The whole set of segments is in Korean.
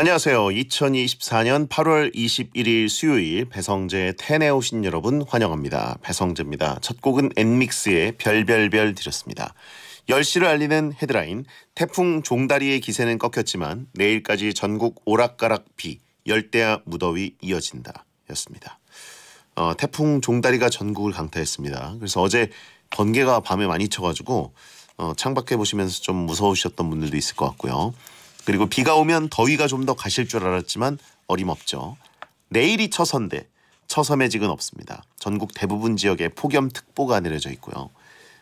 안녕하세요. 2024년 8월 21일 수요일 배성재 텐에 오신 여러분 환영합니다. 배성재입니다. 첫 곡은 엔믹스의 별별별 드렸습니다. 10시를 알리는 헤드라인 태풍 종다리의 기세는 꺾였지만 내일까지 전국 오락가락 비 열대야 무더위 이어진다 였습니다. 어, 태풍 종다리가 전국을 강타했습니다. 그래서 어제 번개가 밤에 많이 쳐가지고 어, 창밖에 보시면서 좀 무서우셨던 분들도 있을 것 같고요. 그리고 비가 오면 더위가 좀 더 가실 줄 알았지만 어림없죠. 내일이 처선데 처서 매직은 없습니다. 전국 대부분 지역에 폭염특보가 내려져 있고요.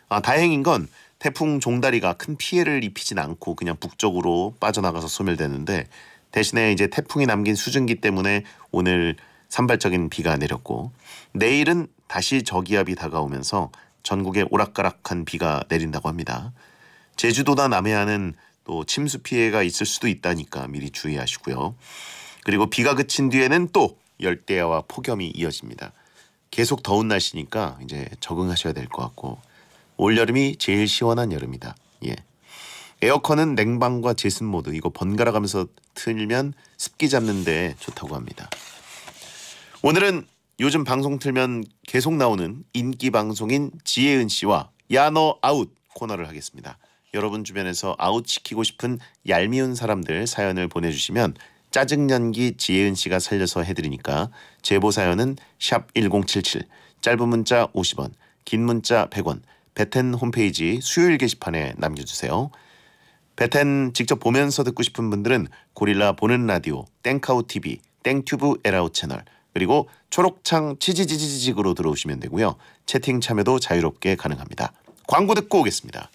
아, 다행인 건 태풍 종다리가 큰 피해를 입히진 않고 그냥 북쪽으로 빠져나가서 소멸되는데 대신에 이제 태풍이 남긴 수증기 때문에 오늘 산발적인 비가 내렸고 내일은 다시 저기압이 다가오면서 전국에 오락가락한 비가 내린다고 합니다. 제주도나 남해안은 또 침수 피해가 있을 수도 있다니까 미리 주의하시고요. 그리고 비가 그친 뒤에는 또 열대야와 폭염이 이어집니다. 계속 더운 날씨니까 이제 적응하셔야 될 것 같고 올 여름이 제일 시원한 여름이다. 예. 에어컨은 냉방과 제습 모드 이거 번갈아 가면서 틀면 습기 잡는데 좋다고 합니다. 오늘은 요즘 방송 틀면 계속 나오는 인기 방송인 지예은 씨와 야 너 아웃 코너를 하겠습니다. 여러분 주변에서 아웃시키고 싶은 얄미운 사람들 사연을 보내주시면 짜증 연기 지예은 씨가 살려서 해드리니까 제보 사연은 샵 1077 짧은 문자 50원 긴 문자 100원 베텐 홈페이지 수요일 게시판에 남겨주세요. 베텐 직접 보면서 듣고 싶은 분들은 고릴라 보는 라디오 땡카우 TV 땡튜브 에라우 채널 그리고 초록창 치지지지직으로 들어오시면 되고요. 채팅 참여도 자유롭게 가능합니다. 광고 듣고 오겠습니다.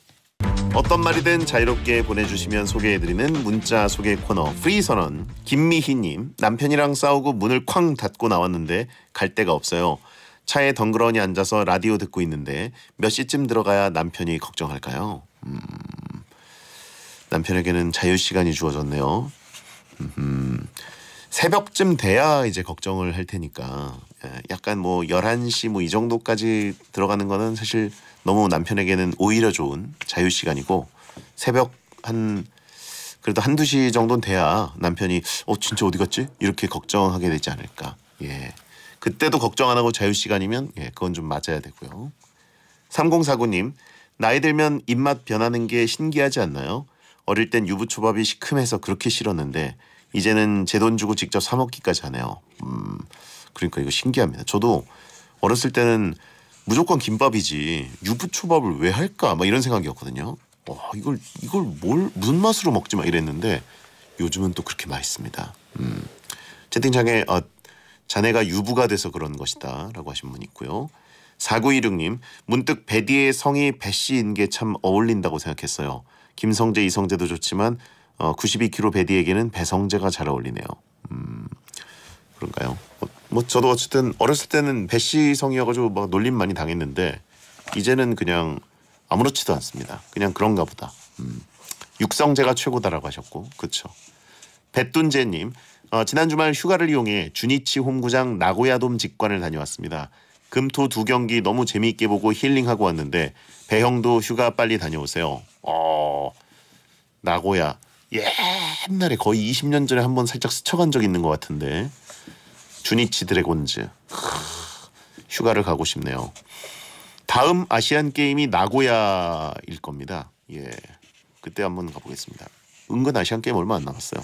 어떤 말이든 자유롭게 보내주시면 소개해드리는 문자 소개 코너 프리 선언 김미희님 남편이랑 싸우고 문을 쾅 닫고 나왔는데 갈 데가 없어요. 차에 덩그러니 앉아서 라디오 듣고 있는데 몇 시쯤 들어가야 남편이 걱정할까요? 음, 남편에게는 자유 시간이 주어졌네요. 음, 새벽쯤 돼야 이제 걱정을 할 테니까 예, 약간 뭐 11시 뭐 이 정도까지 들어가는 거는 사실 너무 남편에게는 오히려 좋은 자유 시간이고 새벽 한 그래도 한두 시 정도는 돼야 남편이 어 진짜 어디 갔지? 이렇게 걱정하게 되지 않을까. 예. 그때도 걱정 안 하고 자유 시간이면 예, 그건 좀 맞아야 되고요. 3049님, 나이 들면 입맛 변하는 게 신기하지 않나요? 어릴 땐 유부초밥이 시큼해서 그렇게 싫었는데 이제는 제 돈 주고 직접 사 먹기까지 하네요. 음, 그러니까 이거 신기합니다. 저도 어렸을 때는 무조건 김밥이지 유부초밥을 왜 할까? 막 이런 생각이었거든요. 와 이걸 이걸 뭘 무슨 맛으로 먹지 막 이랬는데 요즘은 또 그렇게 맛있습니다. 음. 채팅창에 어, 자네가 유부가 돼서 그런 것이다 라고 하신 분 있고요. 4916님 문득 베디의 성이 배씨인 게 참 어울린다고 생각했어요. 김성재, 이성재도 좋지만 어, 92kg 베디에게는 배성재가 잘 어울리네요. 음, 그런가요? 뭐, 뭐 저도 어쨌든 어렸을 때는 배씨 성이어가지고 막 놀림 많이 당했는데 이제는 그냥 아무렇지도 않습니다. 그냥 그런가 보다. 음, 육성재가 최고다라고 하셨고 그렇죠. 배뚱재님 어, 지난 주말 휴가를 이용해 주니치 홈구장 나고야돔 직관을 다녀왔습니다. 금토 두 경기 너무 재미있게 보고 힐링하고 왔는데 배형도 휴가 빨리 다녀오세요. 어 나고야 옛날에 거의 20년 전에 한번 살짝 스쳐간 적 있는 것 같은데 주니치 드래곤즈 휴가를 가고 싶네요. 다음 아시안 게임이 나고야일 겁니다. 예, 그때 한번 가보겠습니다. 은근 아시안 게임 얼마 안 남았어요.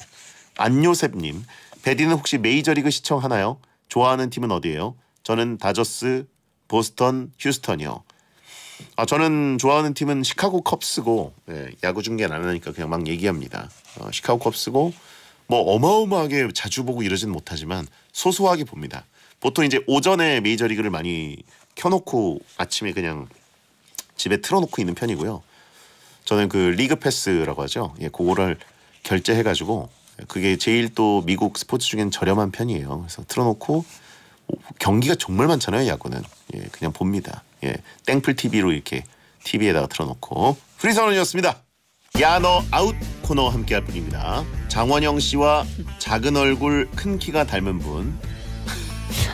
안요셉님, 베디는 혹시 메이저리그 시청하나요? 좋아하는 팀은 어디예요? 저는 다저스, 보스턴, 휴스턴이요. 아 저는 좋아하는 팀은 시카고 컵스고 예, 야구 중계는 안 하니까 그냥 막 얘기합니다. 어, 시카고 컵스고 뭐 어마어마하게 자주 보고 이러진 못하지만 소소하게 봅니다. 보통 이제 오전에 메이저리그를 많이 켜놓고 아침에 그냥 집에 틀어놓고 있는 편이고요. 저는 그 리그 패스라고 하죠. 예, 그거를 결제해가지고 그게 제일 또 미국 스포츠 중엔 저렴한 편이에요. 그래서 틀어놓고 경기가 정말 많잖아요. 야구는 예, 그냥 봅니다. 예, 땡플 TV로 이렇게 TV에다가 틀어놓고 프리선언이었습니다. 야 너 아웃 코너 함께할 분입니다. 장원영 씨와 작은 얼굴 큰 키가 닮은 분.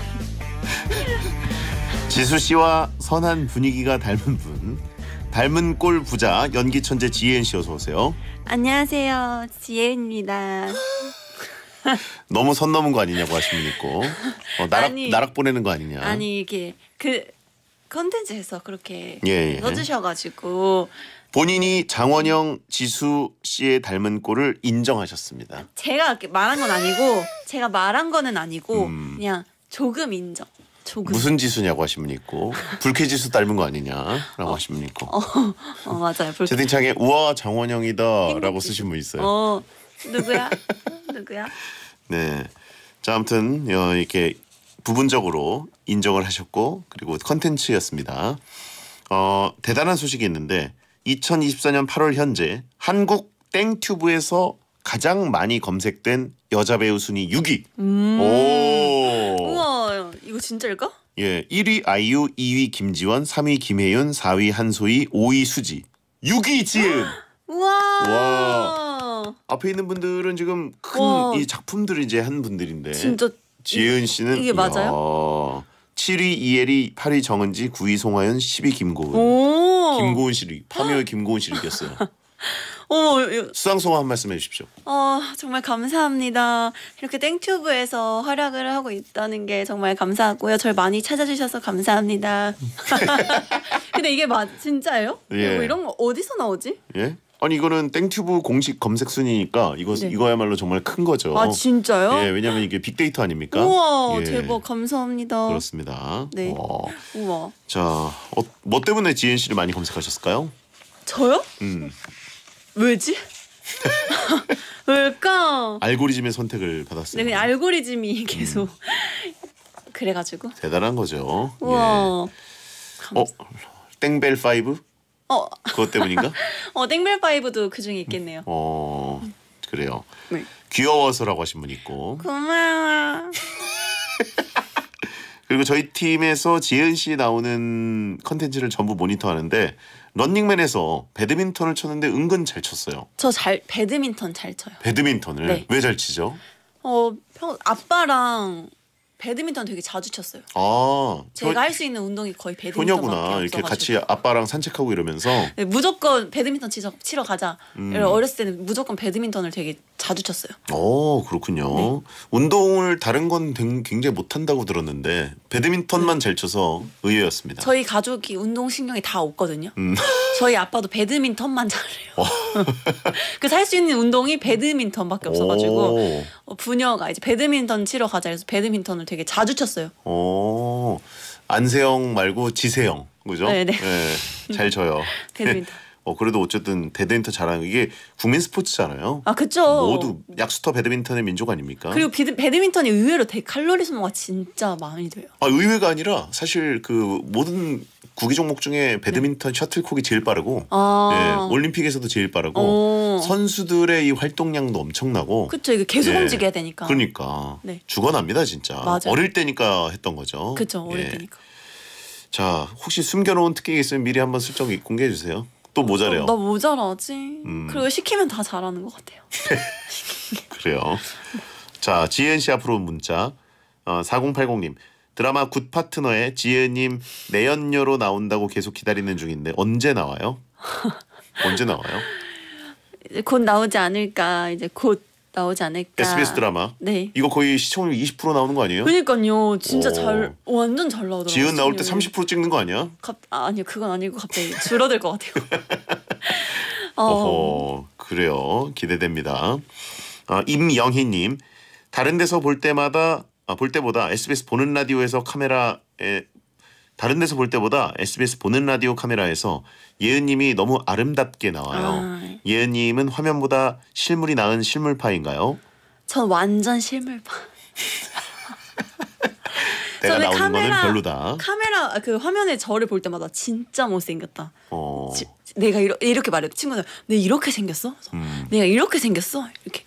지수 씨와 선한 분위기가 닮은 분. 닮은 꼴 부자 연기 천재 지예은 씨 어서 오세요. 안녕하세요. 지혜입니다. 너무 선 넘은 거 아니냐고 하시는 분 있고 어, 나락 아니. 나락 보내는 거 아니냐. 아니 이게 그 컨텐츠에서 그렇게 예, 예. 써주셔가지고 본인이 장원영 지수 씨의 닮은 꼴을 인정하셨습니다. 제가 말한 건 아니고 제가 말한 거는 아니고 음. 그냥 조금 인정. 조금. 무슨 지수냐고 하시는 분 있고 불쾌 지수 닮은 거 아니냐라고 하시는 분 있고 어 맞아요. 불... 채팅창에 우와 장원영이다라고 쓰신 분 있어요. 어 누구야? 누구야? 네. 자, 아무튼 어, 이렇게 부분적으로 인정을 하셨고 그리고 컨텐츠였습니다. 어, 대단한 소식이 있는데 2024년 8월 현재 한국 땡튜브에서 가장 많이 검색된 여자 배우 순위 6위. 음. 오. 우와 이거 진짜일까? 예, 1위 아이유, 2위 김지원, 3위 김혜윤, 4위 한소희, 5위 수지, 6위 지은. 우와. 앞에 있는 분들은 지금 큰 와. 이 작품들을 이제 한 분들인데 진짜 지은 씨는 이게 맞아요? 이야, 7위 이혜리, 8위 정은지, 9위 송하연, 10위 김고은. 오. 김고은 씨를 파묘의 김고은 씨를 이겼어요. 어, 수상소감 한 말씀 해주십시오. 어, 정말 감사합니다. 이렇게 땡튜브에서 활약을 하고 있다는 게 정말 감사하고요. 저를 많이 찾아주셔서 감사합니다. 근데 이게 맞 진짜예요? 예. 이거 이런 거 어디서 나오지? 예? 아니 이거는 땡튜브 공식 검색 순위니까 이거 네. 이거야말로 정말 큰 거죠. 아 진짜요? 예, 왜냐면 이게 빅데이터 아닙니까? 우와 예, 대박 감사합니다. 그렇습니다. 네. 와. 우와 자, 어, 뭐 때문에 씨를 많이 검색하셨을까요? 저요? 음, 왜지? 왜일까? 알고리즘의 선택을 받았어요. 네, 그냥 알고리즘이 계속 음. 그래가지고 대단한 거죠. 예. 우와 감... 어, 땡벨 5 어, 그것 때문인가? 어 땡벨 five도 그 중에 있겠네요. 어, 그래요. 네. 귀여워서라고 하신 분 있고 고마워. 그리고 저희 팀에서 예은 씨 나오는 컨텐츠를 전부 모니터하는데 런닝맨에서 배드민턴을 쳤는데 은근 잘 쳤어요. 저 잘 배드민턴 잘 쳐요. 배드민턴을 네. 왜잘 치죠? 어, 평 아빠랑 배드민턴 되게 자주 쳤어요. 아, 제가 할 수 있는 운동이 거의 배드민턴밖에 효녀구나. 이렇게. 같이 아빠랑 산책하고 이러면서 네, 무조건 배드민턴 치러, 치러 가자. 음. 어렸을 때는 무조건 배드민턴을 되게 자주 쳤어요. 어 그렇군요. 네. 운동을 다른 건 댕- 굉장히 못한다고 들었는데 배드민턴만 잘 쳐서 의외였습니다. 네. 저희 가족이 운동 신경이 다 없거든요. 음. 저희 아빠도 배드민턴만 잘해요. 그래서 할 수 있는 운동이 배드민턴밖에 없어가지고 오. 어, 부녀가 이제 배드민턴 치러 가자 해서 배드민턴을 되게 자주 쳤어요. 어 안세영 말고 지세영 그죠? 네, 네. 예, 잘 쳐요. 배드민턴. 어 그래도 어쨌든 배드민턴 잘하는 게 이게 국민 스포츠잖아요. 아 그쵸. 모두 약수터 배드민턴의 민족 아닙니까? 그리고 비드, 배드민턴이 의외로 되게 칼로리 소모가 진짜 많이 돼요. 아 의외가 아니라 사실 그 모든 구기 종목 중에 배드민턴 셔틀콕이 제일 빠르고 네. 아. 예, 올림픽에서도 제일 빠르고 어. 선수들의 이 활동량도 엄청나고 이거 계속 예. 움직여야 되니까. 그러니까 네. 죽어납니다 진짜. 맞아요. 어릴 때니까 했던 거죠. 그쵸 어릴 예. 때니까. 자 혹시 숨겨놓은 특기가 있으면 미리 한번 슬쩍 공개해 주세요. 또 모자래요. 나 모자라지. 음. 그리고 시키면 다 잘하는 것 같아요. 그래요. 자 예은 씨 앞으로 문자 어, 4080님 드라마 굿 파트너에 예은님 내연녀로 나온다고 계속 기다리는 중인데 언제 나와요? 언제 나와요? 이제 곧 나오지 않을까 이제 곧 나오지 않을까. SBS 드라마 네. 이거 거의 시청률 20% 나오는 거 아니에요? 그러니까요 진짜 오. 잘 완전 잘 나오더라고요. 지은 나올 때 시청률이. 30% 찍는 거 아니야? 갑, 아, 아니요 그건 아니고 갑자기 줄어들 것 같아요. 어, 어허 그래요 기대됩니다. 아, 임영희 님 다른 데서 볼 때마다 아, 볼 때보다 SBS 보는 라디오에서 카메라에 다른 데서 볼 때보다 SBS 보는 라디오 카메라에서 예은님이 너무 아름답게 나와요. 아. 예은님은 화면보다 실물이 나은 실물파인가요? 전 완전 실물파. 내가 나오는 거는 카메라- 별로다. 카메라 그 화면에 저를 볼 때마다 진짜 못생겼다. 어, 지- 내가 이러, 이렇게 말해요 친구들. 내 이렇게 생겼어? 음. 내가 이렇게 생겼어? 이렇게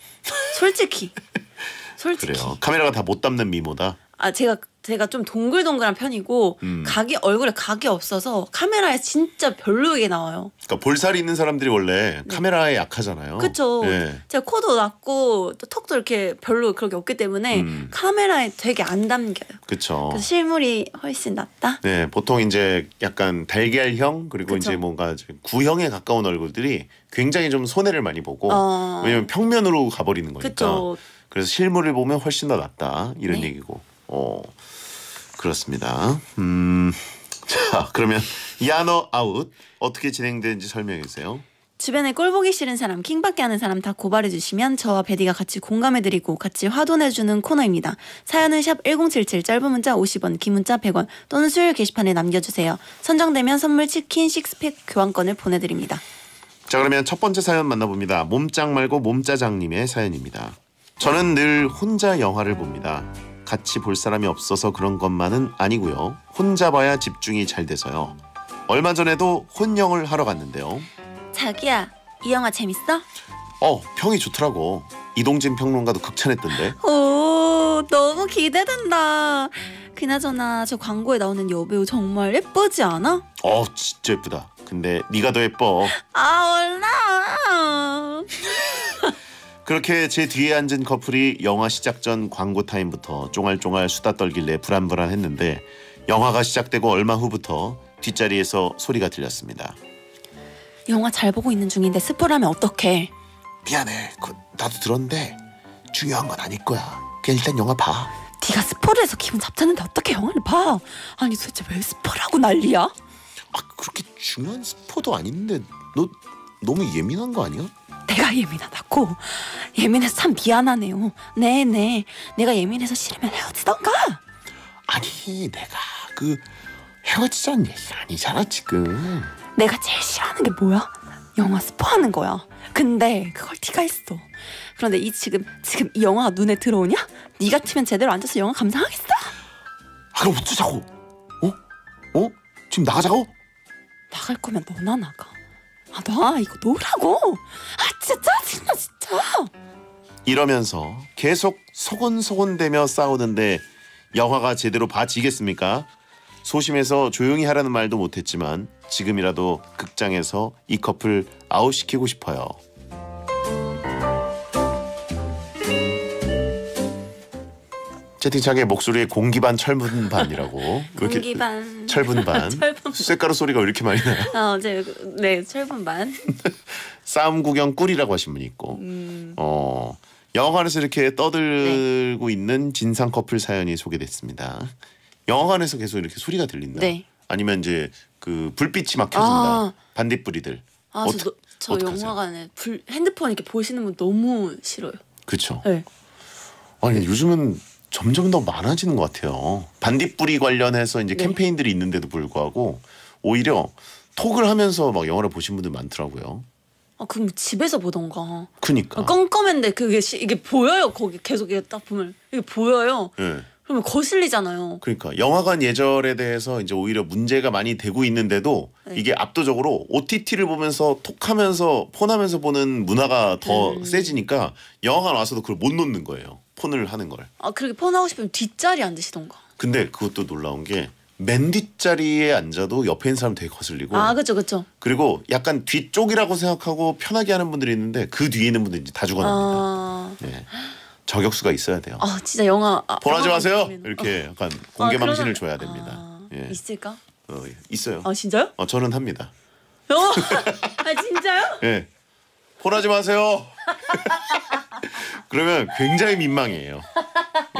솔직히 솔직히 그래요. 카메라가 다 못 담는 미모다. 아 제가 제가 좀 동글동글한 편이고 음. 각이 얼굴에 각이 없어서 카메라에 진짜 별로게 나와요. 그러니까 볼살이 있는 사람들이 원래 카메라에 약하잖아요. 네. 그쵸? 예. 제가 코도 낮고 또 턱도 이렇게 별로 그렇게 없기 때문에 음. 카메라에 되게 안 담겨요. 그렇죠. 실물이 훨씬 낫다. 네, 보통 이제 약간 달걀형 그리고 그쵸. 이제 뭔가 구형에 가까운 얼굴들이 굉장히 좀 손해를 많이 보고 어. 왜냐면 평면으로 가버리는 거니까. 그쵸. 그래서 실물을 보면 훨씬 더 낫다 이런 네. 얘기고. 어 그렇습니다. 음. 자 그러면 야너 아웃 어떻게 진행되는지 설명해 주세요. 주변에 꼴 보기 싫은 사람, 킹받게 하는 사람 다 고발해 주시면 저와 베디가 같이 공감해 드리고 같이 화돈해 주는 코너입니다. 사연은 샵 1077 짧은 문자 50원, 긴 문자 100원 또는 수요일 게시판에 남겨 주세요. 선정되면 선물 치킨 식스팩 교환권을 보내 드립니다. 자 그러면 첫 번째 사연 만나봅니다. 몸짱 말고 몸짜장님의 사연입니다. 저는 늘 혼자 영화를 봅니다. 같이 볼 사람이 없어서 그런 것만은 아니고요. 혼자 봐야 집중이 잘 돼서요. 얼마 전에도 혼영을 하러 갔는데요. 자기야, 이 영화 재밌어? 어 평이 좋더라고. 이동진 평론가도 극찬했던데. 오, 너무 기대된다. 그나저나 저 광고에 나오는 여배우 정말 예쁘지 않아? 어 진짜 예쁘다. 근데 네가 더 예뻐. 아, 몰라. 그렇게 제 뒤에 앉은 커플이 영화 시작 전 광고 타임부터 쫑알쫑알 수다 떨길래 불안불안했는데 영화가 시작되고 얼마 후부터 뒷자리에서 소리가 들렸습니다. 영화 잘 보고 있는 중인데 스포라면 어떡해? 미안해. 그, 나도 들었는데 중요한 건 아닐 거야. 그냥 일단 영화 봐. 네가 스포를 해서 기분 잡쳤는데 어떻게 영화를 봐? 아니 도대체 왜 스포라고 난리야? 아 그렇게 중요한 스포도 아닌데 너 너무 예민한 거 아니야? 내가 예민하다고? 예민해서 참 미안하네요. 네네. 내가 예민해서 싫으면 헤어지던가. 아니 내가 그 헤어지자는 얘기 아니잖아 지금. 내가 제일 싫어하는 게 뭐야? 영화 스포하는 거야. 근데 그걸 네가 했어. 그런데 이 지금 지금 이 영화가 눈에 들어오냐? 네 같으면 제대로 앉아서 영화 감상하겠어? 아 그럼 어쩌자고? 어? 어? 지금 나가자고? 나갈 거면 너나 나가. 아, 나 이거 놓으라고. 아, 진짜 짜증나 진짜. 이러면서 계속 소곤소곤대며 싸우는데 영화가 제대로 봐지겠습니까? 소심해서 조용히 하라는 말도 못했지만 지금이라도 극장에서 이 커플 아웃시키고 싶어요. 채팅창에 목소리에 공기반 철분반이라고 공기반. 철분반 철분반. 쇳가루 소리가 왜 이렇게 많이 나요? 어, 이제 네 철분반. 싸움 구경 꿀이라고 하신 분이 있고 음. 어 영화관에서 이렇게 떠들고 있는 진상 커플 사연이 소개됐습니다. 영화관에서 계속 이렇게 소리가 들린다. 네. 아니면 이제 그 불빛이 막 켜진다. 아. 반딧불이들. 아, 어떡- 저, 저 어떡하세요? 영화관에 불, 핸드폰 이렇게 보시는 분 너무 싫어요. 그렇죠. 네. 아니 요즘은 점점 더 많아지는 것 같아요. 반딧불이 관련해서 이제 네. 캠페인들이 있는데도 불구하고 오히려 톡을 하면서 막 영화를 보신 분들 많더라고요. 아, 그럼 집에서 보던가. 그니까. 아, 껌껌한데 그게 시, 이게 보여요. 거기 계속 이게 딱 보면 이게 보여요. 예. 그러면 거슬리잖아요. 그러니까 영화관 예절에 대해서 이제 오히려 문제가 많이 되고 있는데도 네. 이게 압도적으로 OTT를 보면서 톡하면서 폰하면서 보는 문화가 더 음. 세지니까 영화관 와서도 그걸 못 놓는 거예요. 폰을 하는 걸. 아 그렇게 폰 하고 싶으면 뒷자리 앉으시던가. 근데 그것도 놀라운 게 맨 뒷자리에 앉아도 옆에 있는 사람 되게 거슬리고 아 그쵸 그쵸. 그리고 약간 뒤쪽이라고 생각하고 편하게 하는 분들이 있는데 그 뒤에 있는 분들이 이제 다 죽어납니다. 아, 네. 저격수가 있어야 돼요. 아 진짜 영화. 아, 폰하지 영화 마세요. 보면- 이렇게 약간 아, 공개 그러면- 망신을 줘야 됩니다. 아, 예. 있을까? 어, 있어요. 아 진짜요? 어, 저는 합니다. 어? 아 진짜요? 예. 폰하지 마세요. 그러면 굉장히 민망해요.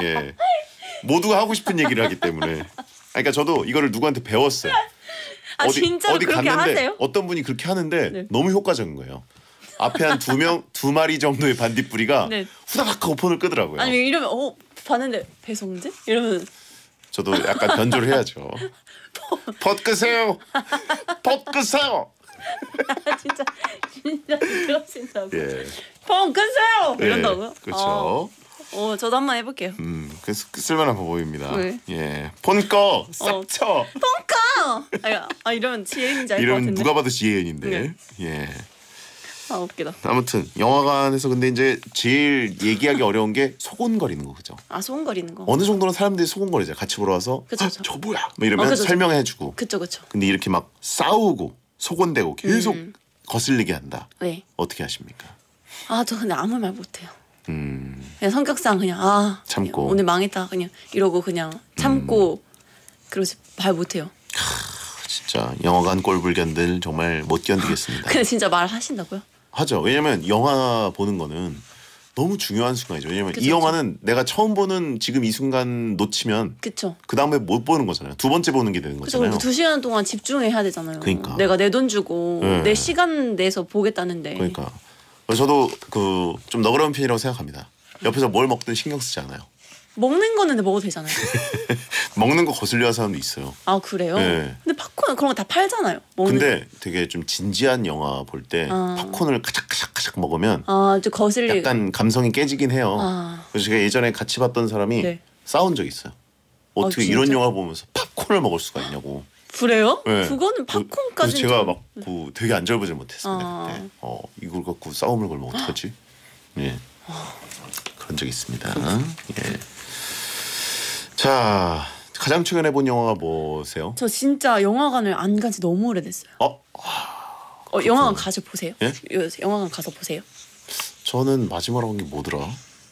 예. 모두가 하고 싶은 얘기를 하기 때문에. 아, 그러니까 저도 이거를 누구한테 배웠어요. 아 진짜로 그렇게 하세요? 어떤 분이 그렇게 하는데 네. 너무 효과적인 거예요. 앞에 한 두 명, 두 마리 정도의 반딧불이가 네. 후다닥 폰을 끄더라고요. 아니 이러면 어 봤는데 배성재? 이러면 저도 약간 변조를 해야죠. pot 끄세요. pot 끄세요. 아 진짜 진짜 그러신다고. 예. 폰 끄세요. 예, 이런다고요? 그렇죠. 어, 어 저도 한번 해볼게요. 음, 그래서 쓸만한 방법입니다. 네. 예, 폰 꺼, 싹 어. 쳐. 폰카. 아, 아 이러면 지혜인지 알것 이러면 같은데. 누가 봐도 지혜인인데. 네. 예. 아 웃기다. 아무튼 영화관에서 근데 이제 제일 얘기하기 어려운 게 소곤거리는 거 그죠? 아 소원거리는 거. 어느 정도는 사람들이 소곤거리죠. 같이 보러 와서 그쵸, 아, 그쵸. 저 뭐야? 뭐 이러면 어, 그쵸, 그쵸. 설명해주고. 그쵸 그쵸. 근데 이렇게 막 싸우고 소곤대고 계속 음. 거슬리게 한다. 네. 어떻게 하십니까? 아 저 근데 아무 말 못해요. 음, 그냥 성격상 그냥 아 참고. 오늘 망했다 그냥 이러고 그냥 참고 그러지 말 못해요. 진짜 영화관 꼴불견들 정말 못 견디겠습니다. 근데 진짜 말 하신다고요? 하죠. 왜냐면 영화 보는 거는 너무 중요한 순간이죠. 왜냐면 그쵸, 이 영화는 내가 처음 보는 지금 이 순간 놓치면 그쵸. 그 다음에 못 보는 거잖아요. 두 번째 보는 게 되는 거잖아요. 그리고 두 시간 동안 집중해야 되잖아요. 그러니까. 내가 내 돈 주고 네. 내 시간 내서 보겠다는데. 그러니까 저도 그 좀 너그러운 편이라고 생각합니다. 옆에서 뭘 먹든 신경 쓰지 않아요. 먹는 거는 먹어도 되잖아요. 먹는 거 거슬려 하는 사람도 있어요. 아 그래요? 네. 근데 팝콘 그런 거 다 팔잖아요. 먹는 근데 되게 좀 진지한 영화 볼때 아. 팝콘을 카작카작카작 먹으면 아좀 거슬리. 약간 감성이 깨지긴 해요. 아. 그래서 제가 예전에 같이 봤던 사람이 네. 싸운 적 있어요. 어떻게 아? 이런 영화 보면서 팝콘을 먹을 수가 있냐고. 그래요? 네. 그거는 팝콘까지. 제가 막 그 되게 안절부절 못했습니다 아. 그때. 어 이걸 갖고 싸움을 걸면 어떡하지? 예 그런 적이 있습니다. 예. 자 가장 최근에 본 영화가 뭐세요? 저 진짜 영화관을 안 간 지 너무 오래됐어요. 어 어, 영화관 가서 보세요. 예? 요- 영화관 가서 보세요. 저는 마지막으로 한게 뭐더라?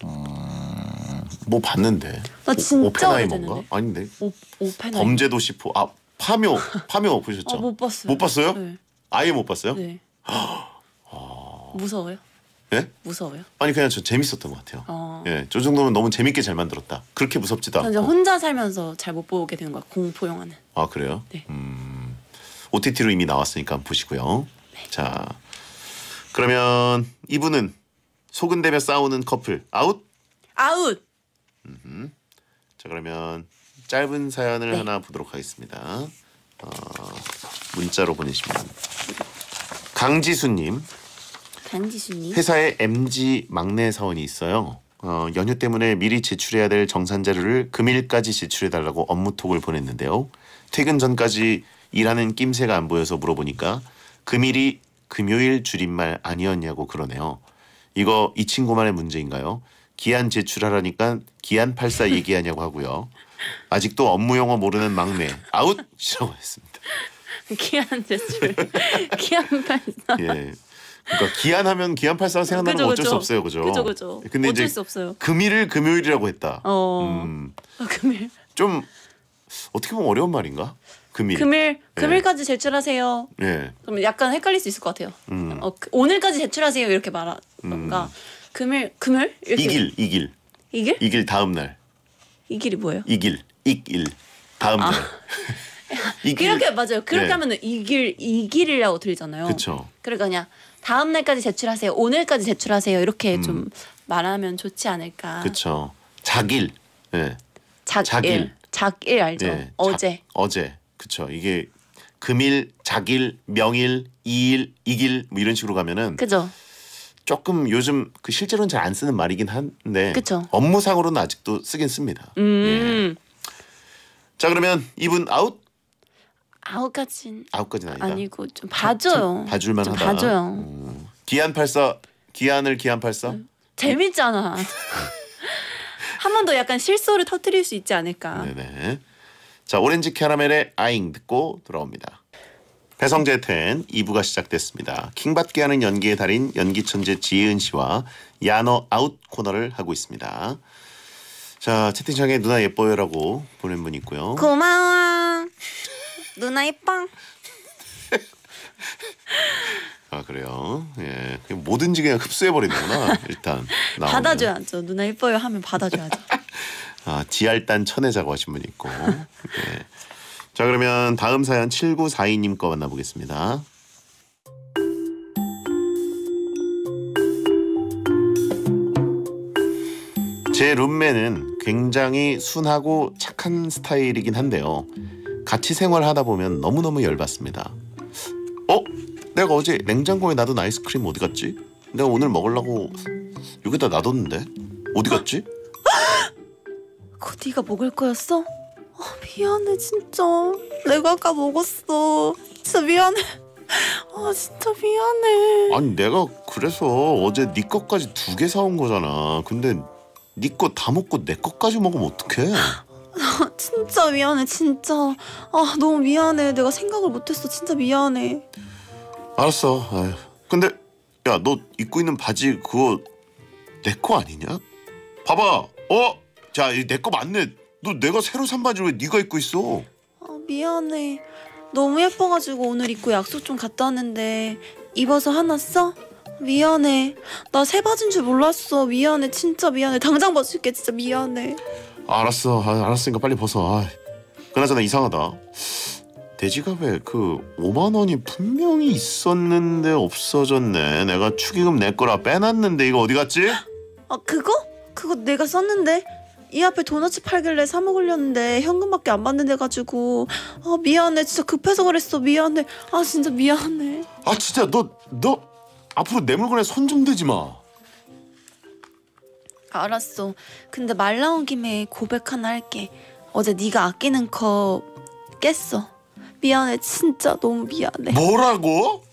음, 뭐 봤는데. 나 진짜 오, 오펜하이머인가? 아닌데. 오 오펜하이머. 범죄도시 four 아 파묘 파묘 보셨죠? 아, 못 봤어요. 못 봤어요? 네. 아예 못 봤어요? 네. 무서워요? 예? 무서워요? 아니 그냥 저 재밌었던 것 같아요. 어. 예, 저 정도면 너무 재밌게 잘 만들었다. 그렇게 무섭지도 않고. 혼자 살면서 잘 못 보게 되는 거야 공포 영화는. 아 그래요? 네. 음, OTT로 이미 나왔으니까 보시고요. 네. 자, 그러면 이분은 소근대며 싸우는 커플 아웃. 아웃. 자 그러면 짧은 사연을 네. 하나 보도록 하겠습니다. 어, 문자로 보내시면 강지수님 강지수님. 회사에 MG 막내 사원이 있어요. 어, 연휴 때문에 미리 제출해야 될 정산 자료를 금일까지 제출해 달라고 업무톡을 보냈는데요. 퇴근 전까지 일하는 낌새가 안 보여서 물어보니까 금일이 금요일 줄임말 아니었냐고 그러네요. 이거 이 친구만의 문제인가요? 기한 제출하라니까 기한 84 얘기하냐고 하고요. 아직도 업무 용어 모르는 막내 아웃이라고 했습니다. 기한 제출. 기한 발사. 예. 그러니까 기한하면 기한 84 생각나는 건 어쩔 수 없어요, 그죠? 그죠 그죠. 근데 어쩔 이제 수 없어요. 금일을 금요일이라고 했다. 어. 음, 아, 금일. 좀 어떻게 보면 어려운 말인가? 금일. 금일 금일까지 제출하세요. 예. 그럼 약간 헷갈릴 수 있을 것 같아요. 음. 어, 그- 오늘까지 제출하세요 이렇게 말하던가 금일 금일 이렇게 이길 이길 이길 이길 다음 날 이길이 뭐예요? 이길 익일 다음 날. 이길 이렇게 맞아요. 그렇게 네. 하면은 이길 이길이라고 들리잖아요. 그쵸. 그러니까 그냥 다음 날까지 제출하세요. 오늘까지 제출하세요. 이렇게 음. 좀 말하면 좋지 않을까. 그쵸. 작일. 예. 작일. 작일. 작일 알죠? 예. 어제. 작- 어제. 그쵸. 이게 금일, 작일, 명일, 이일, 이길 뭐 이런 식으로 가면은 그죠? 조금 요즘 그 실제로는 잘 안 쓰는 말이긴 한데 그쵸. 업무상으로는 아직도 쓰긴 씁니다. 예. 음. 자 그러면 이분 아웃 아홉까진 아웃까지는 아니다. 아니고 좀 봐줘요. 봐줄만 좀 하다. 봐줘요. 음. 기한 84 기한을 기한 84 재밌잖아. 한 번 더 약간 실수를 터뜨릴 수 있지 않을까. 네네. 자 오렌지 캐러멜의 아잉 듣고 돌아옵니다. 배성재 텐 2부가 시작됐습니다. 킹받게 하는 연기의 달인 연기 천재 지예은 씨와 야 너 아웃 코너를 하고 있습니다. 자 채팅창에 누나 예뻐요라고 보낸 분 있고요. 고마워. 누나 예뻐. 아 그래요. 예, 그냥 뭐든지 그냥 흡수해 버리는구나. 일단 나오면. 받아줘야죠. 누나 예뻐요 하면 받아줘야죠. 아, 지알단 천혜자고 하신 분 있고. 예. 자 그러면 다음 사연 7942님 거 만나보겠습니다. 제 룸메는 굉장히 순하고 착한 스타일이긴 한데요. 같이 생활하다 보면 너무너무 열받습니다. 어? 내가 어제 냉장고에 놔둔 아이스크림 어디 갔지? 내가 오늘 먹으려고 여기다 놔뒀는데 어디 갔지? 그거 네가 먹을 거였어? 아, 미안해 진짜. 내가 아까 먹었어. 진짜 미안해. 아 진짜 미안해. 아니 내가 그래서 어제 네 것까지 두 개 사온 거잖아. 근데 네 거 다 먹고 내 것까지 먹으면 어떡해? 아, 진짜 미안해 진짜. 아 너무 미안해. 내가 생각을 못했어. 진짜 미안해. 알았어. 아휴. 근데 야 너 입고 있는 바지 그거 내 거 아니냐? 봐봐. 어? 자, 내 거 맞네. 너 내가 새로 산 바지를 왜 네가 입고 있어? 아 미안해. 너무 예뻐가지고 오늘 입고 약속 좀 갔다 왔는데 입어서 하나 써? 미안해. 나 새 바지인 줄 몰랐어. 미안해. 진짜 미안해. 당장 벗을게. 진짜 미안해. 알았어. 아, 알았으니까 빨리 벗어. 아, 그나저나 이상하다. 내 지갑에 그 5만 원이 분명히 있었는데 없어졌네. 내가 축의금 내 거라 빼놨는데 이거 어디 갔지? 아 그거? 그거 내가 썼는데 이 앞에 도넛 팔길래 사 먹으려는데 현금밖에 안 받는 데 가지고 아 미안해 진짜 급해서 그랬어 미안해 아 진짜 미안해 아 진짜 너 너 앞으로 내 물건에 손 좀 대지 마. 알았어. 근데 말 나온 김에 고백 하나 할게. 어제 네가 아끼는 컵 깼어. 미안해. 진짜 너무 미안해. 뭐라고?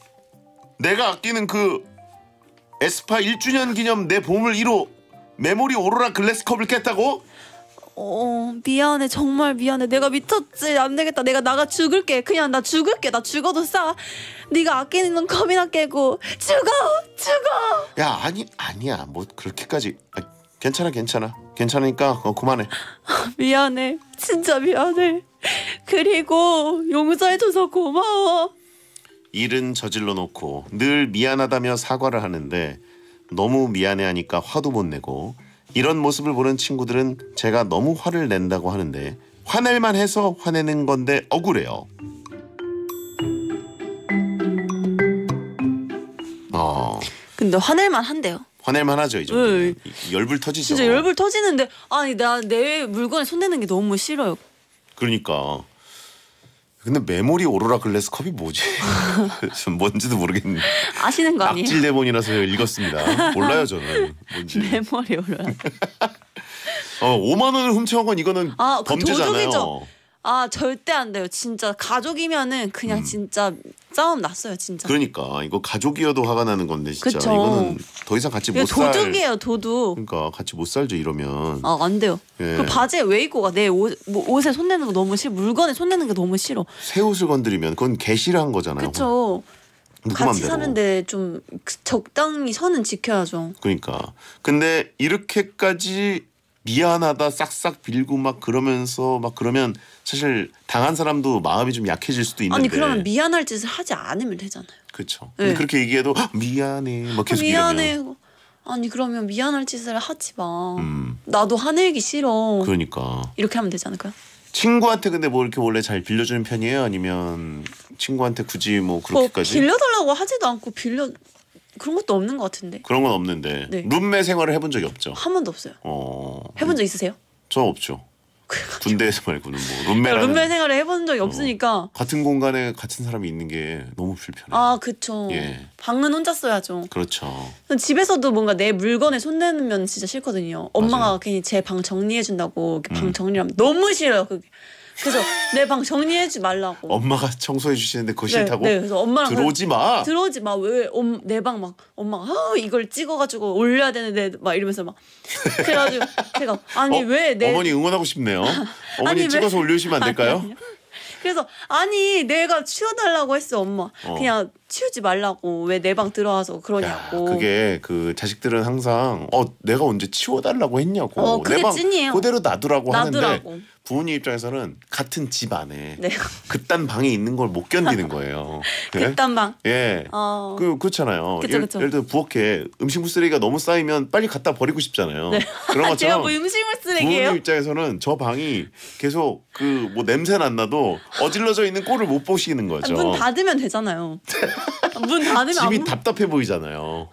내가 아끼는 그 에스파 1주년 기념 내 보물 1호 메모리 오로라 글래스 컵을 깼다고? 어 미안해. 정말 미안해. 내가 미쳤지. 안 되겠다. 내가 나가 죽을게. 그냥 나 죽을게. 나 죽어도 싸. 네가 아끼는 컵이나 깨고. 죽어! 죽어! 야 아니 아니야. 뭐 그렇게까지. 아, 괜찮아 괜찮아 괜찮으니까 어, 그만해 미안해. 진짜 미안해. 그리고 용서해줘서 고마워. 일은 저질러 놓고 늘 미안하다며 사과를 하는데 너무 미안해하니까 화도 못 내고 이런 모습을 보는 친구들은 제가 너무 화를 낸다고 하는데 화낼만 해서 화내는 건데 억울해요. 어 근데 화낼만 한데요. 화낼만 하죠 이 정도. 네. 열불 터지죠. 진짜 열불 터지는데 아니 나 내 물건에 손대는 게 너무 싫어요. 그러니까. 근데 메모리 오로라 글래스 컵이 뭐지? 전 뭔지도 모르겠는데 아시는 거 아니에요? 악질 대본이라서 읽었습니다. 몰라요 저는 뭔지. 메모리 올라. 어 5만 원을 훔쳐온 건 이거는 아, 그 범죄잖아요. 도둑이죠. 아 절대 안 돼요. 진짜 가족이면은 그냥 음. 진짜 싸움 났어요 진짜. 그러니까 이거 가족이어도 화가 나는 건데 진짜 그쵸. 이거는 더 이상 같이 못 살. 도둑이에요 도둑. 그러니까 같이 못 살죠 이러면. 아 안 돼요. 예. 그 바지에 왜 입고 가? 내 옷, 뭐 옷에 손대는 거 너무 싫어. 물건에 손대는 게 너무 싫어. 새 옷을 건드리면 그건 개실한 거잖아요. 누구 같이 맘대로. 사는데 좀 적당히 선은 지켜야죠. 그러니까. 근데 이렇게까지 미안하다 싹싹 빌고 막 그러면서 막 그러면 사실 당한 사람도 마음이 좀 약해질 수도 있는데. 아니 그러면 미안할 짓을 하지 않으면 되잖아요. 그렇죠. 네. 그렇게 얘기해도 "헉, 미안해. 막 계속 미안해. 이러면. 아니 그러면 미안할 짓을 하지 마. 음. 나도 화내기 싫어. 그러니까. 이렇게 하면 되지 않을까요? 친구한테 근데 뭐 이렇게 원래 잘 빌려주는 편이에요? 아니면 친구한테 굳이 뭐뭐 그렇게까지 빌려달라고 하지도 않고 빌려 그런 것도 없는 것 같은데 그런 건 없는데 네. 룸메 생활을 해본 적이 없죠. 한 번도 없어요. 어, 해본 적 있으세요? 저 없죠. 군대에서 말고는 뭐 룸메라는 룸메 생활을 해본 적이 없으니까. 같은 공간에 같은 사람이 있는 게 너무 불편해. 요아 그쵸. 예. 방은 혼자 써야죠. 그렇죠. 집에서도 뭔가 내 물건에 손대면 진짜 싫거든요. 엄마가 맞아요. 괜히 제 방 정리해 준다고 방 음. 정리하면 너무 싫어요. 그게. 그래서 내 방 정리해주지 말라고. 엄마가 청소해 주시는데 그거 네, 싫다고 네, 그래서 엄마랑 들어오지 마. 들어오지 마. 왜내 방 막 엄마가 아, 이걸 찍어가지고 올려야 되는데 막 이러면서 막 그래가지고 제가 아니 어? 왜 내 어머니 응원하고 싶네요. 어머니 아니, 왜- 찍어서 올려주시면 안 될까요? 아니. 그래서 아니 내가 치워달라고 했어 엄마. 어. 그냥 치우지 말라고 왜 내 방 들어와서 야, 그러냐고. 그게 그 자식들은 항상 어 내가 언제 치워달라고 했냐고 어, 그게 내 방 찐이에요. 그대로 놔두라고 하는데 놔두라고. 부모님 입장에서는 같은 집 안에 네. 그딴 방에 있는 걸 못 견디는 거예요. 예? 그딴 방. 예. 어. 그 그렇잖아요. 그쵸, 예를, 그쵸. 예를 들어 부엌에 음식물 쓰레기가 너무 쌓이면 빨리 갖다 버리고 싶잖아요. 그런 제가 것처럼 뭐 음식물 부모님 쓰레기예요? 입장에서는 저 방이 계속 그 뭐 냄새 안 나도 어질러져 있는 꼴을 못 보시는 거죠. 문 닫으면 되잖아요. 문 닫으면 집이 아무... 답답해 보이잖아요.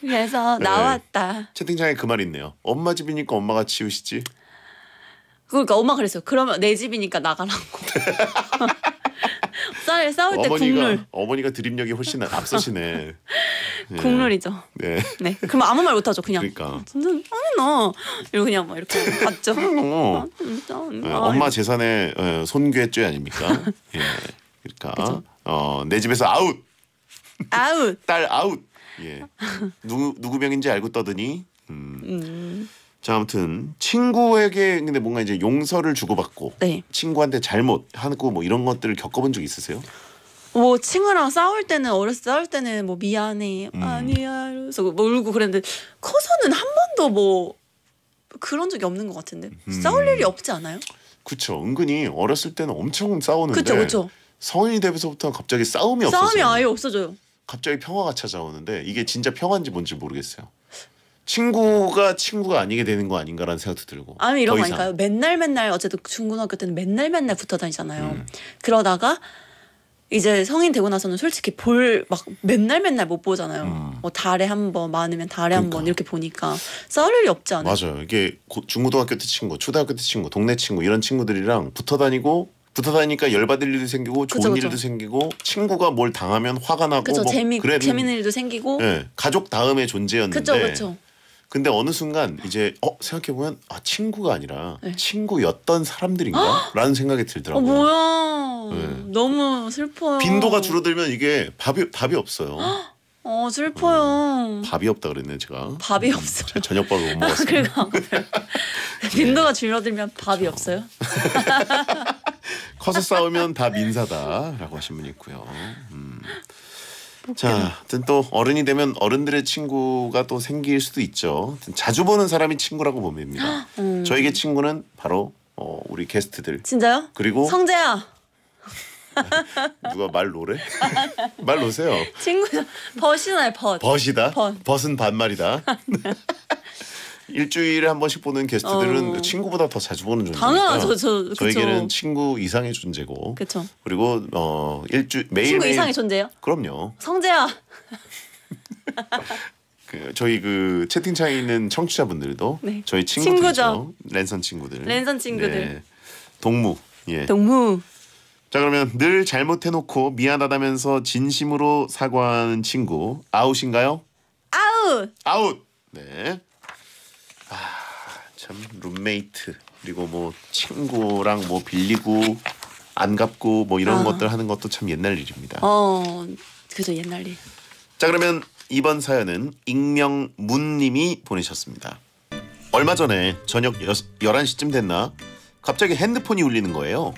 그래서 네. 나왔다. 채팅창에 그 말 있네요. 엄마 집이니까 엄마가 치우시지. 그러니까 엄마 그랬어요. 그러면 내 집이니까 나가라고. 싸울 싸울 때 어머니가 국룰. 어머니가 드립력이 훨씬 앞서시네. 예. 국룰이죠. 네. 네. 그럼 아무 말 못하죠. 그냥. 그러니까. 진짜 너 이러고 그냥 막 이렇게 갔죠. 어. 진짜 예, 아, 엄마 재산의 어, 손괴죄 아닙니까? 예. 그러니까 어, 내 집에서 아웃, 아웃. 딸 아웃. 예. 누구 누구 명의인지 알고 떠드니. 음. 음. 자 아무튼 친구에게 근데 뭔가 이제 용서를 주고받고 네. 친구한테 잘못 하고 뭐 이런 것들을 겪어본 적 있으세요? 뭐 친구랑 싸울 때는 어렸을 때 싸울 때는 뭐 미안해 음. 아니야 이러면서 뭐 울고 그랬는데 커서는 한 번도 뭐 그런 적이 없는 것 같은데 음. 싸울 일이 없지 않아요? 그쵸. 은근히 어렸을 때는 엄청 싸우는데 그쵸 그쵸. 성인이 되면서부터 갑자기 싸움이 없어져요. 싸움이 아예 없어져요. 갑자기 평화가 찾아오는데 이게 진짜 평화인지 뭔지 모르겠어요. 친구가 친구가 아니게 되는 거 아닌가라는 생각도 들고. 아니면 이런 더 거. 아닐까요? 맨날 맨날 어쨌든 중고등학교 때는 맨날 맨날 붙어 다니잖아요. 음. 그러다가 이제 성인 되고 나서는 솔직히 볼 막 맨날 맨날 못 보잖아요. 음. 뭐 달에 한 번 많으면 달에 그러니까. 이렇게 보니까 싸울 일이 없지 않아요? 맞아요. 이게 고- 중고등학교 때 친구, 초등학교 때 친구, 동네 친구 이런 친구들이랑 붙어 다니고 붙어 다니니까 열받을 일도 생기고 좋은 그쵸, 그쵸. 일도 생기고 친구가 뭘 당하면 화가 나고 그쵸 뭐 재미 그래 재밌는 일도 생기고 예, 가족 다음의 존재였는데 그쵸 그쵸 근데 어느 순간 이제 어 생각해 보면 아 친구가 아니라 네. 친구였던 사람들인가라는 생각이 어 들더라고요. 뭐야 네. 너무 슬퍼요. 빈도가 줄어들면 이게 밥이 밥이 없어요. 어 슬퍼요. 밥이 없다 그랬네 제가. 밥이 없어요. 제가 저녁밥을 못 먹었어요. 그러니까 빈도가 줄어들면 밥이 없어요. 커서 싸우면 다 민사다라고 하신 분이 있고요. 음. 자, 또 어른이 되면 어른들의 친구가 또 생길 수도 있죠. 자주 보는 사람이 친구라고 보면 됩니다. 음. 저에게 친구는 바로 어, 우리 게스트들 진짜요? 그리고 성재야 누가 말 노래? 말 놓으세요. 친구 벗이나요 벗. 벗이다. 벗. 벗은 반말이다. 일주일에 한 번씩 보는 게스트들은 어. 친구보다 더 자주 보는 존재니까 당연하죠, 저- 그쵸. 저에게는 친구 이상의 존재고 그쵸. 그리고 어 일주 매일 친구 매일 이상의 존재요? 그럼요. 성재야. 그 저희 그 채팅창에 있는 청취자분들도 네. 저희 친구들이죠. 친구죠. 랜선 친구들. 랜선 친구들. 네. 동무. 예. 동무. 자 그러면 늘 잘못해놓고 미안하다면서 진심으로 사과하는 친구 아웃인가요? 아웃. 아웃. 네. 아참 룸메이트 그리고 뭐 친구랑 뭐 빌리고 안 갚고 뭐 이런 아. 것들 하는 것도 참 옛날 일입니다. 어 그죠 옛날 일. 자 그러면 이번 사연은 익명 문님이 보내셨습니다. 얼마 전에 저녁 여, 11시쯤 됐나 갑자기 핸드폰이 울리는 거예요.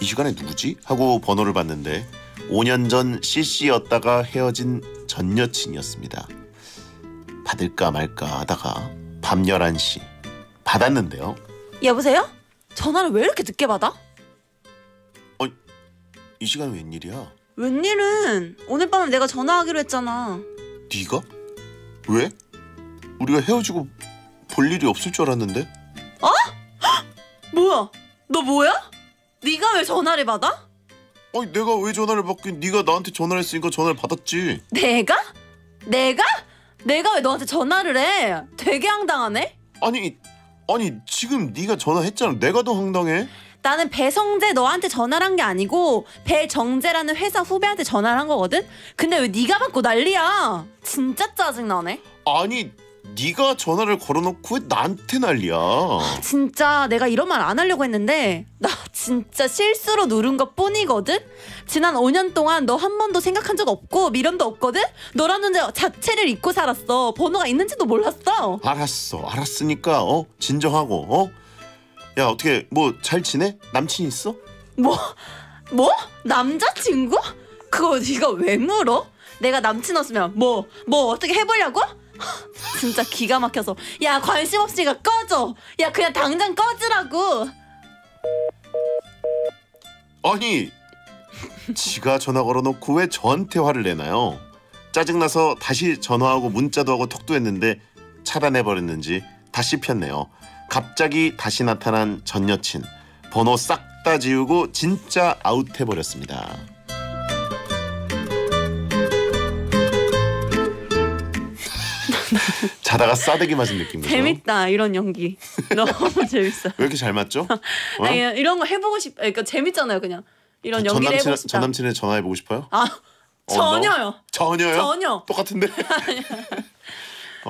이 시간에 누구지? 하고 번호를 봤는데 5년 전 CC였다가 헤어진 전 여친이었습니다. 받을까 말까 하다가 밤 11시 받았는데요. 여보세요? 전화를 왜 이렇게 늦게 받아? 이 시간 웬일이야? 웬일은 오늘 밤에 내가 전화하기로 했잖아. 네가? 왜? 우리가 헤어지고 볼 일이 없을 줄 알았는데? 뭐야? 너 뭐야? 네가 왜 전화를 받아? 아니 내가 왜 전화를 받긴 네가 나한테 전화를 했으니까 전화를 받았지 내가? 내가? 내가 왜 너한테 전화를 해? 되게 황당하네. 아니 아니 지금 네가 전화했잖아 내가 더 황당해 나는 배성재 너한테 전화를 한 게 아니고 배정재라는 회사 후배한테 전화를 한 거거든. 근데 왜 네가 받고 난리야? 진짜 짜증 나네. 아니 네가 전화를 걸어놓고 왜 나한테 난리야 진짜 내가 이런 말 안 하려고 했는데 나 진짜 실수로 누른 것 뿐이거든. 지난 5년 동안 너 한 번도 생각한 적 없고 미련도 없거든. 너란 존재 자체를 잊고 살았어. 번호가 있는지도 몰랐어. 알았어 알았으니까 어 진정하고 어 야 어떻게 뭐 잘 지내 남친 있어 뭐? 뭐? 남자친구? 그거 네가 왜 물어? 내가 남친 없으면 뭐? 뭐 어떻게 해보려고? 진짜 기가 막혀서. 야 관심 없으니까 꺼져. 야 그냥 당장 꺼지라고. 아니 지가 전화 걸어놓고 왜 저한테 화를 내나요? 짜증나서 다시 전화하고 문자도 하고 톡도 했는데 차단해버렸는지 다시 폈네요. 갑자기 다시 나타난 전 여친. 번호 싹 다 지우고 진짜 아웃해버렸습니다 자다가 싸대기 맞은 느낌 그죠? 재밌다 이런 연기 너무 재밌어 왜 이렇게 잘 맞죠? 어? 아니 이런 거 해보고 싶 그러니까 재밌잖아요 그냥 이런 전 연기를 남친 해보고 싶다 전 남친에 전화해 보고 싶어요? 아 어, 전혀요 전혀요? 전혀 똑같은데?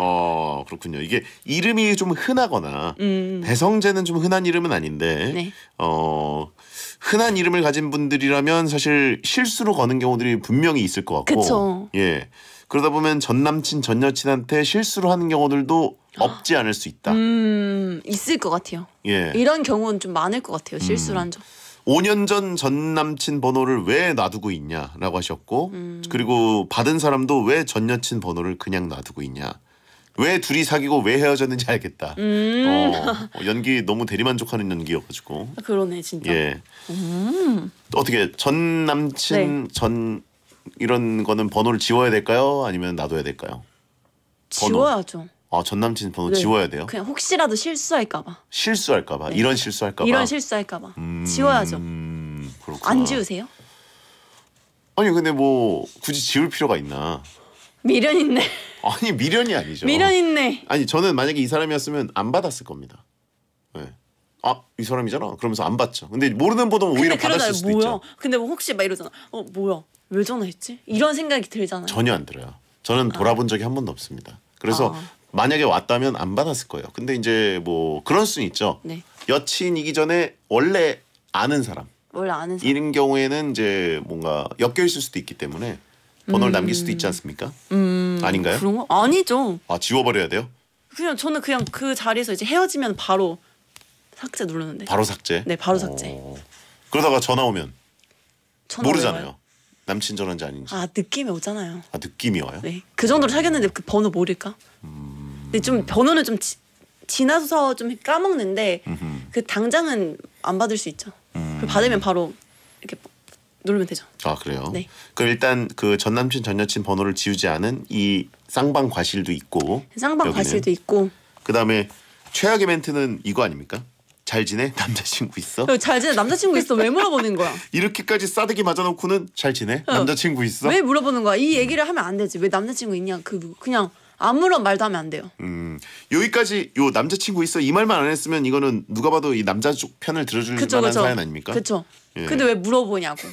어 그렇군요. 이게 이름이 좀 흔하거나 음 배성재는 좀 흔한 이름은 아닌데 네. 어 흔한 이름을 가진 분들이라면 사실 실수로 거는 경우들이 분명히 있을 것 같고 그쵸. 예 그러다 보면 전 남친 전 여친한테 실수로 하는 경우들도 없지 않을 수 있다. 음, 있을 것 같아요 예 이런 경우는 좀 많을 것 같아요 실수를 한 적. 5년 전 전 남친 번호를 왜 놔두고 있냐라고 하셨고 음. 그리고 받은 사람도 왜 전 여친 번호를 그냥 놔두고 있냐 왜 둘이 사귀고 왜 헤어졌는지 알겠다 음 어, 연기 너무 대리만족하는 연기여가지고 그러네 진짜. 예 음. 어떻게 전 남친 네. 전 이런 거는 번호를 지워야 될까요? 아니면 놔둬야 될까요? 번호. 지워야죠. 아, 전 남친 번호 네. 지워야 돼요? 그냥 혹시라도 실수할까봐. 실수할까 봐. 네. 이런 실수할까 봐. 이런 실수할까봐. 음, 지워야죠. 음, 그렇구나. 안 지우세요? 아니 근데 뭐 굳이 지울 필요가 있나? 미련 있네. 아니 미련이 아니죠. 미련 있네. 아니 저는 만약에 이 사람이었으면 안 받았을 겁니다. 네. 아, 이 사람이잖아. 그러면서 안 받죠. 근데 모르는 번호면 오히려. 받았을 수도 뭐야? 있죠. 근데 뭐 혹시 막 이러잖아. 어 뭐야? 왜 전화했지? 이런 생각이 들잖아요. 전혀 안 들어요. 저는 돌아본 적이 한 번도 없습니다. 그래서 아. 만약에 왔다면 안 받았을 거예요. 근데 이제 뭐 그럴 수는 있죠. 네. 여친이기 전에 원래 아는 사람. 원래 아는 사람. 이런 경우에는 이제 뭔가 엮여 있을 수도 있기 때문에 번호를 남길 수도 있지 않습니까? 음, 아닌가요? 그런 거 아니죠. 아 지워버려야 돼요? 그냥 저는 그냥 그 자리에서 이제 헤어지면 바로 삭제 누르는데. 바로 삭제? 네, 바로 삭제. 어. 그러다가 전화 오면 전화. 모르잖아요. 남친 전화인지 아닌지. 아 느낌이 오잖아요. 아 느낌이 와요? 네, 그 정도로 사귀었는데 그 번호 모를까? 근데 좀 번호는 좀 지, 지나서 좀 까먹는데 음흠. 그 당장은 안 받을 수 있죠. 음. 받으면 바로 이렇게 누르면 되죠. 아 그래요? 네. 그럼 일단 그 전 남친 전 여친 번호를 지우지 않은 이 쌍방 과실도 있고 쌍방 여기는. 과실도 있고 그 다음에 최악의 멘트는 이거 아닙니까? 잘 지내? 남자친구 있어? 그리고 잘 지내 남자친구 있어 왜 물어보는 거야? 이렇게까지 싸대기 맞아놓고는 잘 지내? 남자친구 있어? 왜 물어보는 거야? 이 얘기를 하면 안 되지. 왜 남자친구 있냐? 그 그냥 아무런 말도 하면 안 돼요. 음 여기까지 요 남자친구 있어 이 말만 안 했으면 이거는 누가 봐도 이 남자 쪽 편을 들어줄 그쵸 만한 그쵸. 사연 아닙니까? 그쵸. 예. 근데 왜 물어보냐고.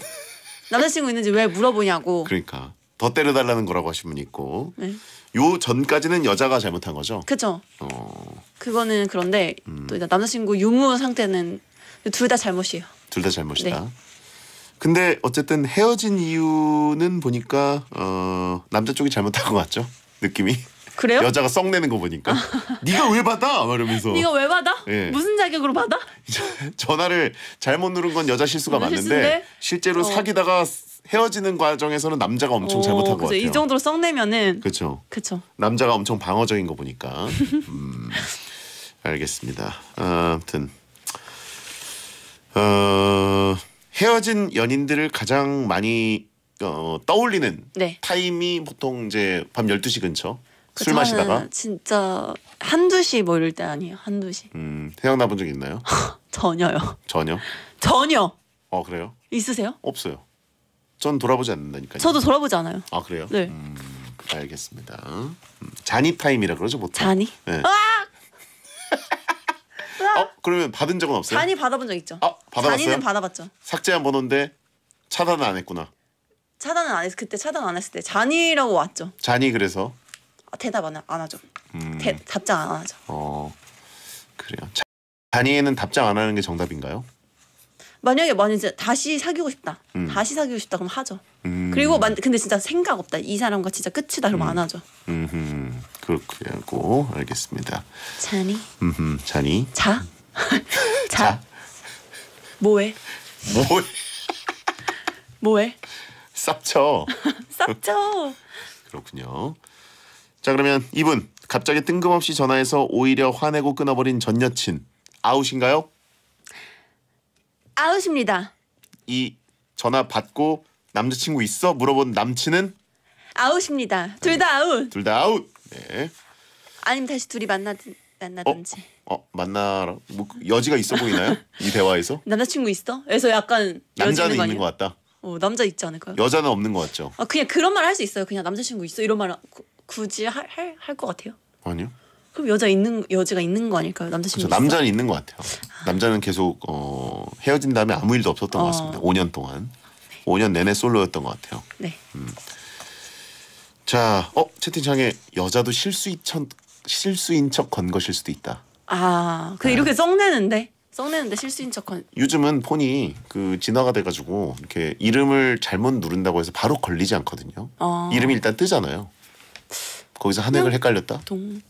남자친구 있는지 왜 물어보냐고. 그러니까 더 때려달라는 거라고 하신 분이 있고 네. 요 전까지는 여자가 잘못한 거죠. 그쵸. 어, 그거는 그런데 음. 또 남자친구 유무 상태는 둘 다 잘못이에요. 둘 다 잘못이다. 네. 근데 어쨌든 헤어진 이유는 보니까 어, 남자 쪽이 잘못한 것 같죠. 느낌이 그래요? 여자가 썩 내는 거 보니까 네가 왜 받아? 막 이러면서 네가 왜 받아? 예. 무슨 자격으로 받아? 전화를 잘못 누른 건 여자 실수가 맞는데? 실제로 어. 사귀다가 헤어지는 과정에서는 남자가 엄청 잘못한 어, 것 그죠. 같아요. 이 정도로 썩내면은 그렇죠. 그쵸. 남자가 엄청 방어적인 거 보니까 음, 알겠습니다. 아무튼 어, 헤어진 연인들을 가장 많이 어, 떠올리는 네. 타임이 보통 이제 밤 12시 근처 술 저는 마시다가 진짜 한두 시 뭐 이럴 때 아니에요. 한두 시. 음, 생각나 본 적 있나요? 전혀요. 전혀? 전혀. 어 그래요? 있으세요? 없어요. 전 돌아보지 않는다니까요. 저도 돌아보지 않아요. 아 그래요? 네. 음, 알겠습니다. 음, 잔이 타임이라 그러죠 보통. 잔이? 네. 어 그러면 받은 적은 없어요? 잔이 받아본 적 있죠. 아, 받아봤어요? 잔이는 받아봤죠. 삭제한 번호인데 차단은 안 했구나. 차단은 안 했. 그때 차단 안 했을 때 잔이라고 왔죠. 잔이 그래서 아, 대답 안, 하- 안 하죠. 음, 대, 답장 안 하죠. 어 그래요. 자- 잔이에는 답장 안 하는 게 정답인가요? 만약에 만약에 다시 사귀고 싶다. 음. 다시 사귀고 싶다 그럼 하죠. 음, 그리고 만 근데 진짜 생각 없다. 이 사람과 진짜 끝이다 그러면 안 하죠. 음, 그렇고 알겠습니다. 잔이 음, 잔이 자. 자. 자 뭐해? 뭐 뭐해? 쌉쳐. 싹죠. 그렇군요. 자 그러면 이분 갑자기 뜬금없이 전화해서 오히려 화내고 끊어버린 전 여친 아웃인가요? 아웃입니다. 이 전화 받고 남자친구 있어 물어본 남친은 아웃입니다. 둘 다 아웃. 둘 다 아웃. 네. 아니면 다시 둘이 만나든 만나든지. 어 만나라 뭐 여지가 있어 보이나요? 이 대화에서 남자친구 있어? 그래서 약간 남자는 있는 것? 같다. 어, 남자 있지 않을까요? 여자는 없는 것 같죠? 아 그냥 그런 말 할 수 있어요. 그냥 남자친구 있어 이런 말 구- 굳이 할할 것 같아요. 아니요. 그럼 여자 있는 여자가 있는 거 아닐까요? 남자친구 그렇죠. 남자는 있는 것 같아요. 남자는 계속 어, 헤어진 다음에 아무 일도 없었던 것 어. 같습니다. 5년 동안. 5년 내내 솔로였던 것 같아요. 네. 자, 어 채팅창에 여자도 실수인 척 실수인 척 건 것일 수도 있다. 아, 네. 그 이렇게 썩내는데 썩내는데 실수인 척한. 요즘은 폰이 그 진화가 돼가지고 이렇게 이름을 잘못 누른다고 해서 바로 걸리지 않거든요. 어. 이름이 일단 뜨잖아요. 거기서 한 획을 헷갈렸다. 동.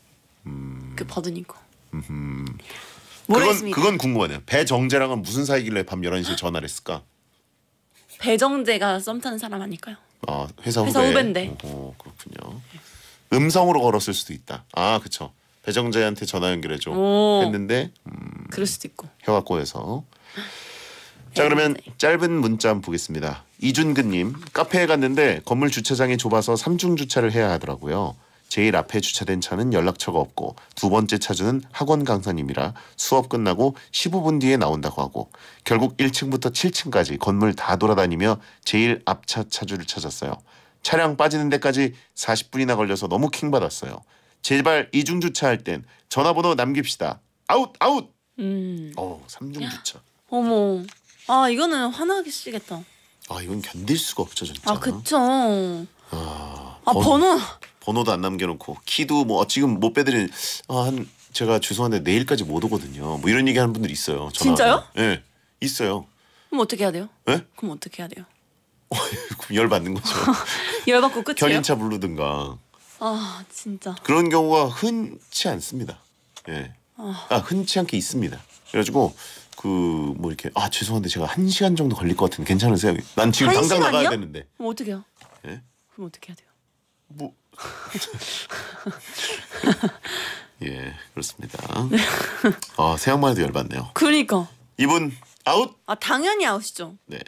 그 받으니까. 그건. 그건 궁금하네요. 배정재랑은 무슨 사이길래 밤 11시에 전화를 했을까? 배정재가 썸 타는 사람 아닐까요? 아 회사 후배. 회사 후배인데. 오, 그렇군요. 음성으로 걸었을 수도 있다. 아 그쵸. 배정재한테 전화 연결해 줘 오. 했는데 음, 그럴 수도 있고. 해왔고 해서 자 그러면 짧은 문자 한번 보겠습니다. 이준근님 카페에 갔는데 건물 주차장이 좁아서 삼중 주차를 해야 하더라고요. 제일 앞에 주차된 차는 연락처가 없고 두 번째 차주는 학원 강사님이라 수업 끝나고 15분 뒤에 나온다고 하고 결국 1층부터 7층까지 건물 다 돌아다니며 제일 앞차 차주를 찾았어요. 차량 빠지는 데까지 40분이나 걸려서 너무 킹 받았어요. 제발 이중 주차할 땐 전화번호 남깁시다. 아웃 아웃. 음. 어 삼중 주차. 어머. 아 이거는 화나시겠다. 아 이건 견딜 수가 없죠 진짜. 아 그쵸. 아, 아 번- 번호. 번호도 안 남겨놓고 키도 뭐 지금 못 빼드린 아, 한 제가 죄송한데 내일까지 못 오거든요. 뭐 이런 얘기하는 분들 있어요. 진짜요? 예, 있어요. 그럼 어떻게 해야 돼요? 예? 그럼 어떻게 해야 돼요? 그럼 열 받는 거죠. 열 받고 끝이에요? 견인차 부르든가 아 진짜. 그런 경우가 흔치 않습니다. 예, 아 흔치 않게 있습니다. 그래가지고 그뭐 이렇게 아 죄송한데 제가 한 시간 정도 걸릴 것 같은데 괜찮으세요? 난 지금 한 당장 나가야 시간이요? 되는데. 그럼 어떻게 해요? 예? 그럼 어떻게 해야 돼요? 뭐. 예, 그렇습니다. 아, 생각만 해도 열받네요. 그러니까. 이분 아웃. 아 당연히 아웃이죠. 네.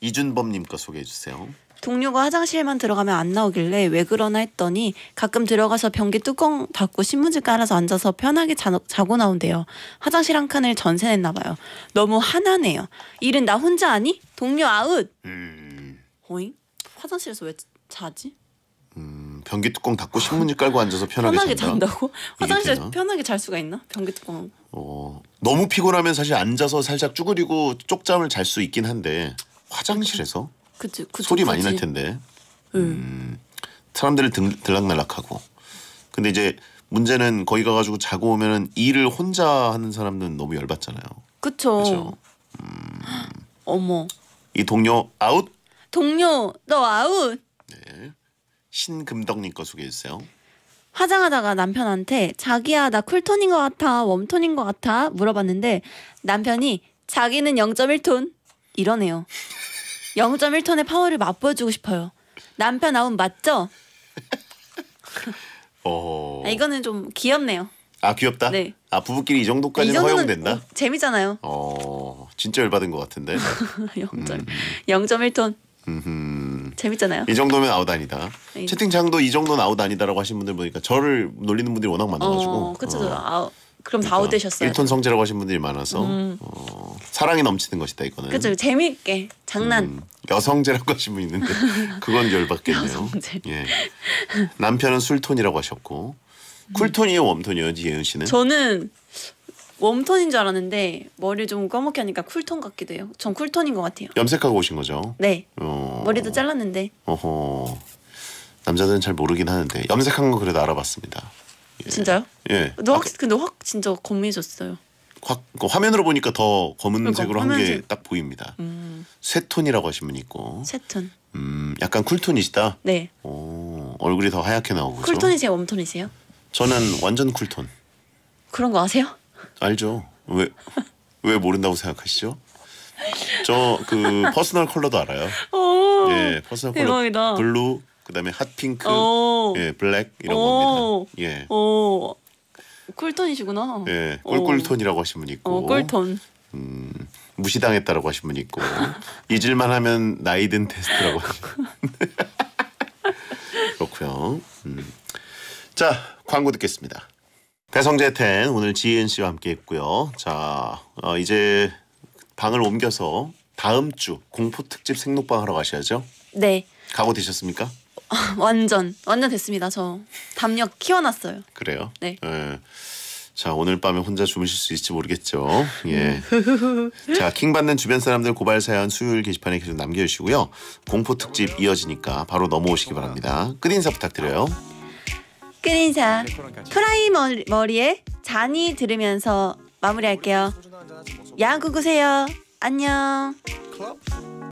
이준범님 거 소개해 주세요. 동료가 화장실만 들어가면 안 나오길래 왜 그러나 했더니 가끔 들어가서 변기 뚜껑 닫고 신문지 깔아서 앉아서 편하게 자, 자고 나온대요. 화장실 한 칸을 전세 냈나 봐요. 너무 화나네요. 일은 나 혼자 하니? 동료 아웃. 음, 어잉? 화장실에서 왜 자지? 음, 변기 뚜껑 닫고 신문지 깔고 앉아서 편하게, 편하게 잔다. 화장실에서 되나? 편하게 잘 수가 있나? 변기 뚜껑. 어, 너무 피곤하면 사실 앉아서 살짝 쭈그리고 쪽잠을 잘 수 있긴 한데 화장실에서 그치, 그치 소리 많이 굳이. 날 텐데 응. 사람들을 등, 들락날락하고. 근데 이제 문제는 거기 가가지고 자고 오면은 일을 혼자 하는 사람들은 너무 열받잖아요. 그쵸. 그죠? 어머. 이 동료 아웃. 동료 너 아웃. 신금덕님 거 소개해 주세요. 화장하다가 남편한테 자기야 나 쿨톤인 것 같아 웜톤인 것 같아 물어봤는데 남편이 자기는 0.1톤 이러네요. 0.1톤의 파워를 맛보여주고 싶어요. 남편 아웃 맞죠? 어. 아, 이거는 좀 귀엽네요. 아 귀엽다. 네. 아 부부끼리 이이 정도까지는 정도는 허용된다. 어, 재미잖아요. 어 진짜 열받은 것 같은데. 0.1 0.1톤 음흠. 재밌잖아요. 이 정도면 아웃 아니다. 네. 채팅창도 이 정도는 아웃 아니다라고 하신 분들 보니까 저를 놀리는 분들이 워낙 많아가지고. 어, 그쵸. 어, 아웃. 그럼 다 아웃 되셨어요. 1톤 성재라고 하신 분들이 많아서 어, 사랑이 넘치는 것이다 이거는. 그쵸. 재미있게 장난. 음, 여성재라고 하신 분 있는데 그건 열받겠네요. 여성재. 예. 남편은 술톤이라고 하셨고 쿨톤이에요, 웜톤이에요, 지혜은 씨는? 저는 웜톤인 줄 알았는데 머리 좀 검게 하니까 쿨톤 같기도 해요. 전 쿨톤인 것 같아요. 염색하고 오신 거죠? 네. 어. 머리도 잘랐는데 어허. 남자들은 잘 모르긴 하는데 염색한 거 그래도 알아봤습니다. 진짜요? 예. 너 확, 근데 확 진짜 검해졌어요. 확, 그 화면으로 보니까 더 검은색으로 그러니까, 한게 화면색. 딱 보입니다. 음, 쇠톤이라고 하신 분 있고, 세톤. 음, 약간 쿨톤이시다. 네. 오, 얼굴이 더 하얗게 나오고. 쿨톤이세요? 웜톤이세요? 저는 완전 쿨톤. 그런 거 아세요? 알죠? 왜, 왜 모른다고 생각하시죠? 저 그 personal color도 알아요. 오. 예, personal color. 대박이다. 블루, 그다음에 hot pink, 오. 예, 블랙 이런 오. 겁니다. 예. 오. 쿨톤이시구나. 예, 오. 꿀꿀톤이라고 하신 분 있고, 어, 꿀톤. 음, 무시당했다라고 하신 분 있고, 잊을만 하면 나이든 테스트라고 그렇고요. 음. 자, 광고 듣겠습니다. 배성재 텐 오늘 지혜은 씨와 함께 했고요. 자, 어, 이제 방을 옮겨서 다음 주 공포 특집 생록방 하러 가셔야죠. 네. 각오 되셨습니까? 완전 완전 됐습니다. 저 담력 키워놨어요. 그래요. 네. 예. 자 오늘 밤에 혼자 주무실 수 있을지 모르겠죠. 예. 자 킹 받는 주변 사람들 고발 사연 수요일 게시판에 계속 남겨주시고요. 공포 특집 이어지니까 바로 넘어오시기 바랍니다. 끝 인사 부탁드려요. 끝인사. 프라이 머리, 머리에 잔이 들으면서 마무리할게요. 야구구세요. 안녕.